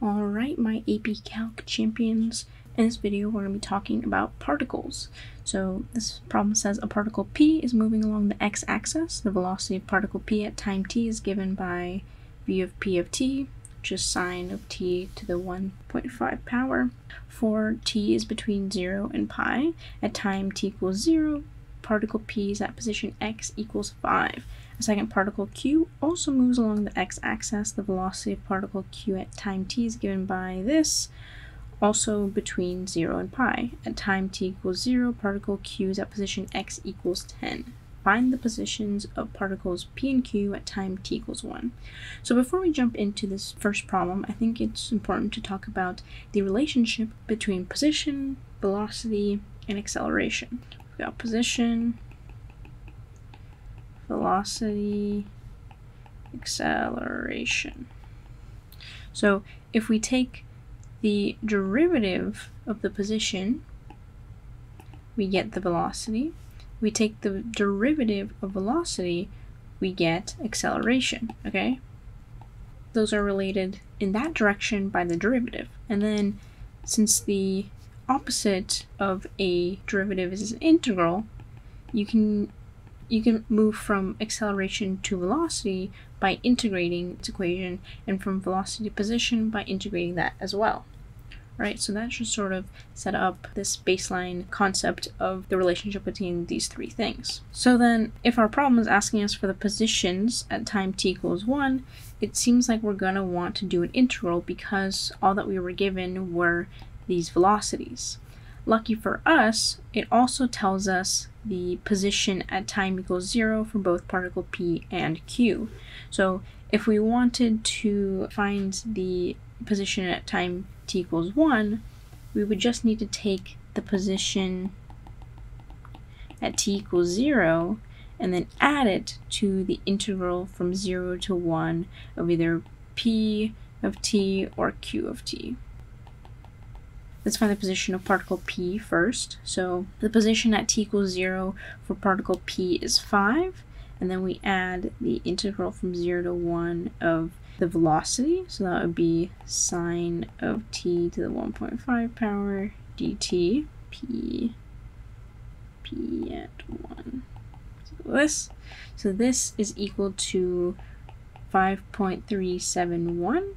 Alright, my AP Calc champions. In this video, we're going to be talking about particles. So this problem says a particle P is moving along the x-axis. The velocity of particle P at time t is given by v of P of t, which is sine of t to the 1.5 power. For t is between 0 and pi. At time t equals 0, particle P is at position x equals 5. A second particle q also moves along the x-axis. The velocity of particle q at time t is given by this, also between 0 and pi. At time t equals 0, particle q is at position x equals 10. Find the positions of particles p and q at time t equals 1. So before we jump into this first problem, I think it's important to talk about the relationship between position, velocity, and acceleration. We've got position, velocity, acceleration. So if we take the derivative of the position, we get the velocity. We take the derivative of velocity, we get acceleration, okay? Those are related in that direction by the derivative. And then since the opposite of a derivative is an integral, you can you can move from acceleration to velocity by integrating its equation and from velocity to position by integrating that as well. Right, so that should sort of set up this baseline concept of the relationship between these three things. So then, if our problem is asking us for the positions at time t equals 1, it seems like we're going to want to do an integral because all that we were given were these velocities. Lucky for us, it also tells us the position at time equals zero for both particle P and Q. So if we wanted to find the position at time t equals one, we would just need to take the position at t equals zero and then add it to the integral from 0 to 1 of either p of t or q of t. Let's find the position of particle P first. So the position at t equals 0 for particle P is 5. And then we add the integral from 0 to 1 of the velocity. So that would be sine of t to the 1.5 power dt p p at 1. So this, so this is equal to 5.371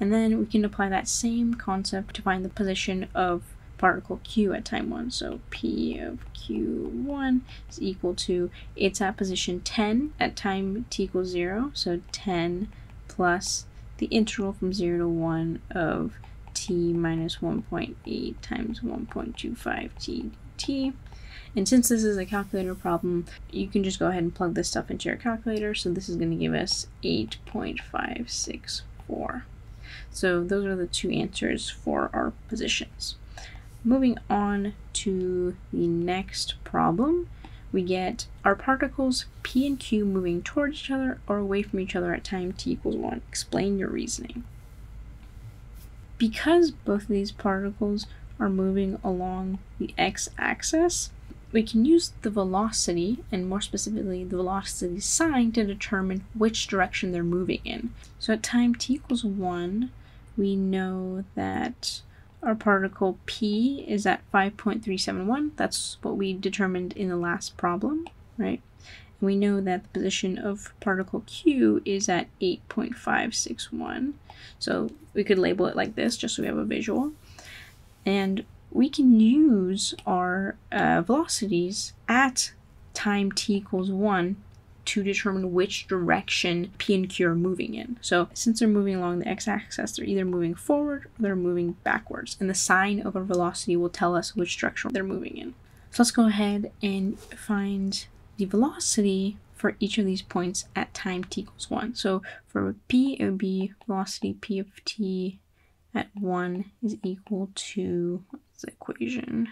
and then we can apply that same concept to find the position of particle q at time 1. So p of q1 is equal to, it's at position 10 at time t equals 0. So 10 plus the integral from 0 to 1 of t minus 1.8 times 1.25 t dt. And since this is a calculator problem, you can just go ahead and plug this stuff into your calculator. So this is going to give us 8.564. So those are the two answers for our positions. Moving on to the next problem, we get our particles P and Q moving towards each other or away from each other at time t equals 1. Explain your reasoning. Because both of these particles are moving along the x-axis, we can use the velocity, and more specifically the velocity sign, to determine which direction they're moving in. So at time t equals 1, we know that our particle P is at 5.371. That's what we determined in the last problem, right? And we know that the position of particle Q is at 8.561. So we could label it like this just so we have a visual. And we can use our uh, velocities at time t equals 1 to determine which direction P and Q are moving in. So since they're moving along the x-axis, they're either moving forward or they're moving backwards. And the sign of our velocity will tell us which direction they're moving in. So let's go ahead and find the velocity for each of these points at time t equals 1. So for P, it would be velocity P of t at 1 is equal to, the equation?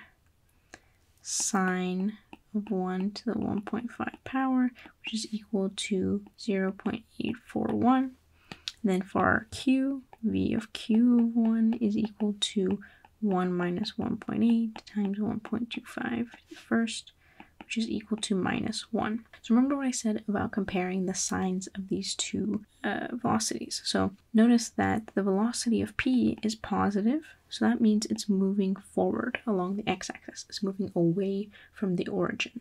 Sine of 1 to the 1.5 power, which is equal to 0 0.841. Then for our q, v of q of 1 is equal to 1 minus 1.8 times 1.25 first, which is equal to minus 1. So remember what I said about comparing the signs of these two uh, velocities. So notice that the velocity of p is positive, so that means it's moving forward along the x-axis. It's moving away from the origin.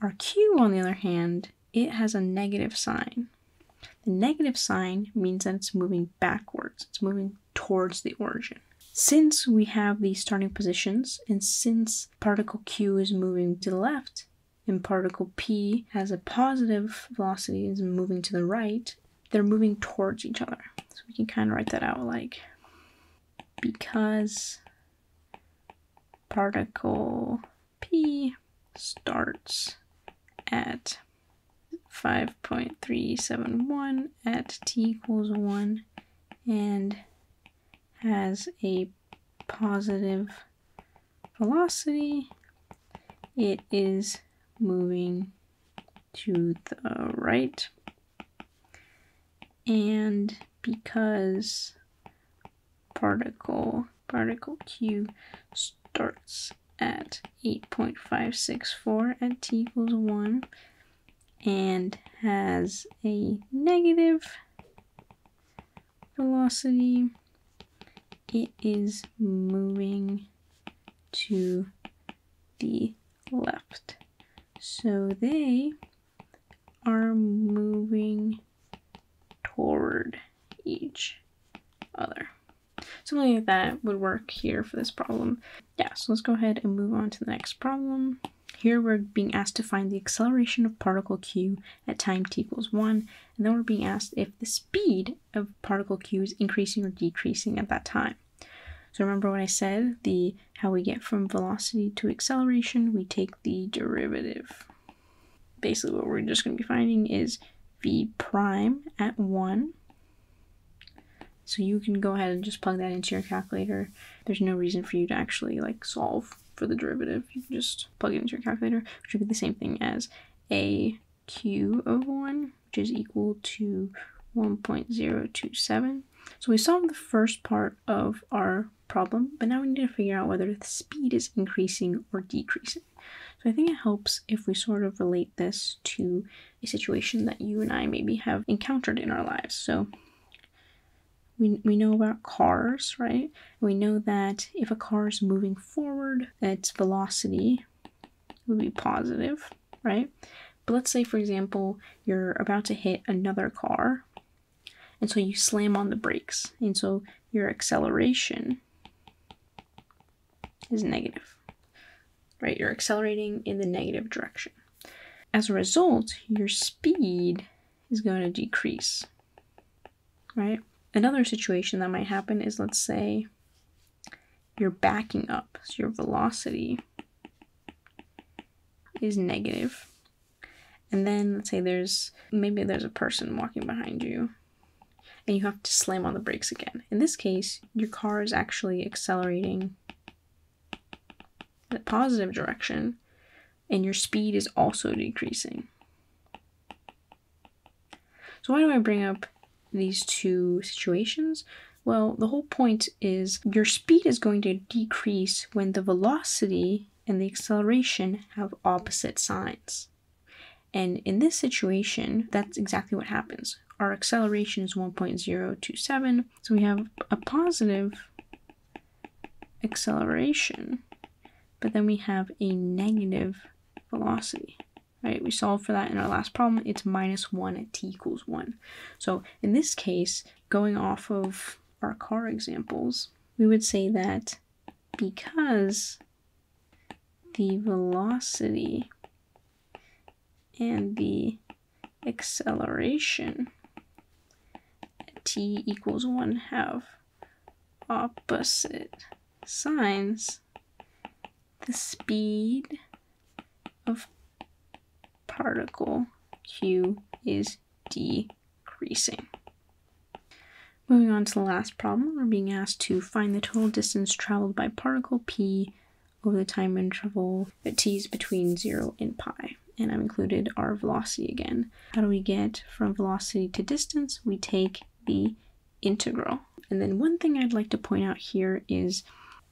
Our q, on the other hand, it has a negative sign. The negative sign means that it's moving backwards. It's moving towards the origin. Since we have these starting positions, and since particle q is moving to the left, and particle p has a positive velocity is moving to the right, they're moving towards each other. So we can kind of write that out like because particle p starts at 5.371 at t equals 1 and has a positive velocity, it is moving to the right. And because particle particle q starts at 8.564 at t equals 1 and has a negative velocity it is moving to the left. So they are moving toward each other. Something like that would work here for this problem. Yeah, so let's go ahead and move on to the next problem. Here we're being asked to find the acceleration of particle q at time t equals 1, and then we're being asked if the speed of particle q is increasing or decreasing at that time. So remember what I said, the how we get from velocity to acceleration, we take the derivative. Basically what we're just going to be finding is v prime at 1. So you can go ahead and just plug that into your calculator. There's no reason for you to actually like solve for the derivative. You can just plug it into your calculator, which would be the same thing as a q of 1, which is equal to 1.027. So we solved the first part of our problem, but now we need to figure out whether the speed is increasing or decreasing. So I think it helps if we sort of relate this to a situation that you and I maybe have encountered in our lives. So we, we know about cars, right? We know that if a car is moving forward, its velocity would be positive, right? But let's say, for example, you're about to hit another car, and so you slam on the brakes, and so your acceleration is negative, right? You're accelerating in the negative direction. As a result, your speed is going to decrease, right? Another situation that might happen is let's say you're backing up, so your velocity is. And then let's say there's maybe there's a person walking behind you and you have to slam on the brakes again. In this case, your car is actually accelerating in the positive direction and your speed is also decreasing. So why do I bring up these two situations? Well, the whole point is your speed is going to decrease when the velocity and the acceleration have opposite signs. And in this situation, that's exactly what happens. Our acceleration is 1.027, so we have a positive acceleration but then we have a negative velocity, right? We solved for that in our last problem. It's minus 1 at t equals 1. So in this case, going off of our car examples, we would say that because the velocity and the acceleration at t equals 1 half opposite signs, the speed of particle q is decreasing. Moving on to the last problem, we're being asked to find the total distance traveled by particle p over the time interval that t is between 0 and pi. And I've included our velocity again. How do we get from velocity to distance? We take the integral. And then one thing I'd like to point out here is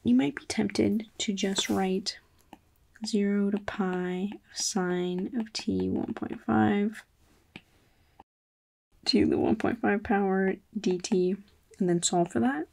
you might be tempted to just write 0 to pi of sine of t 1.5 to the 1.5 power dt and then solve for that,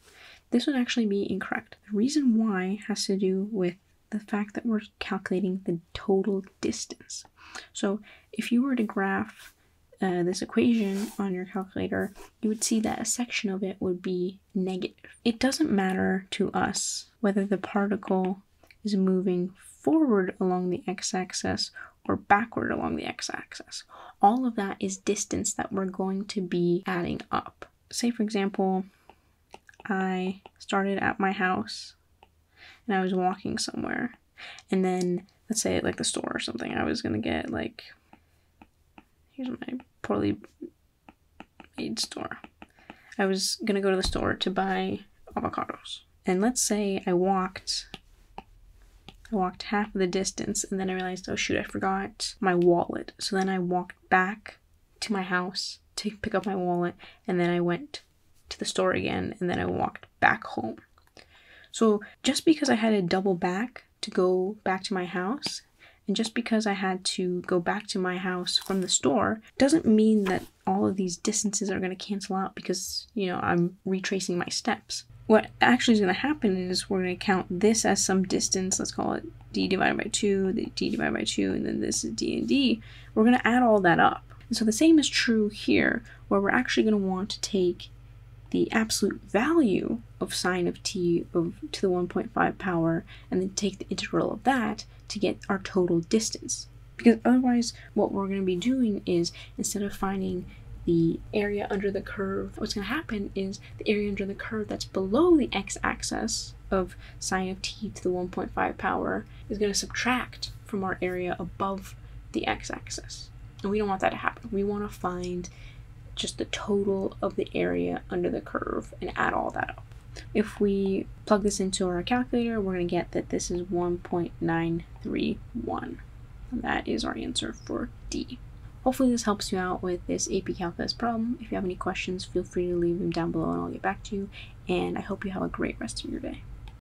this would actually be incorrect. The reason why has to do with the fact that we're calculating the total distance. So if you were to graph uh, this equation on your calculator, you would see that a section of it would be negative. It doesn't matter to us whether the particle is moving forward along the x-axis or backward along the x-axis. All of that is distance that we're going to be adding up. Say for example, I started at my house and I was walking somewhere and then let's say like the store or something, I was gonna get like here's my poorly made store. I was gonna go to the store to buy avocados. And let's say I walked I walked half of the distance and then I realized, oh shoot, I forgot my wallet. So then I walked back to my house to pick up my wallet and then I went to the store again and then I walked back home. So just because I had to double back to go back to my house and just because I had to go back to my house from the store doesn't mean that all of these distances are going to cancel out because, you know, I'm retracing my steps what actually is going to happen is we're going to count this as some distance, let's call it d divided by 2, the d divided by 2, and then this is d and d. We're going to add all that up. And so the same is true here, where we're actually going to want to take the absolute value of sine of t of to the 1.5 power and then take the integral of that to get our total distance. Because otherwise what we're going to be doing is instead of finding the area under the curve, what's going to happen is the area under the curve that's below the x-axis of sine of t to the 1.5 power is going to subtract from our area above the x-axis. And we don't want that to happen. We want to find just the total of the area under the curve and add all that up. If we plug this into our calculator, we're going to get that this is 1.931. And that is our answer for D. Hopefully this helps you out with this AP Calculus problem. If you have any questions, feel free to leave them down below and I'll get back to you. And I hope you have a great rest of your day.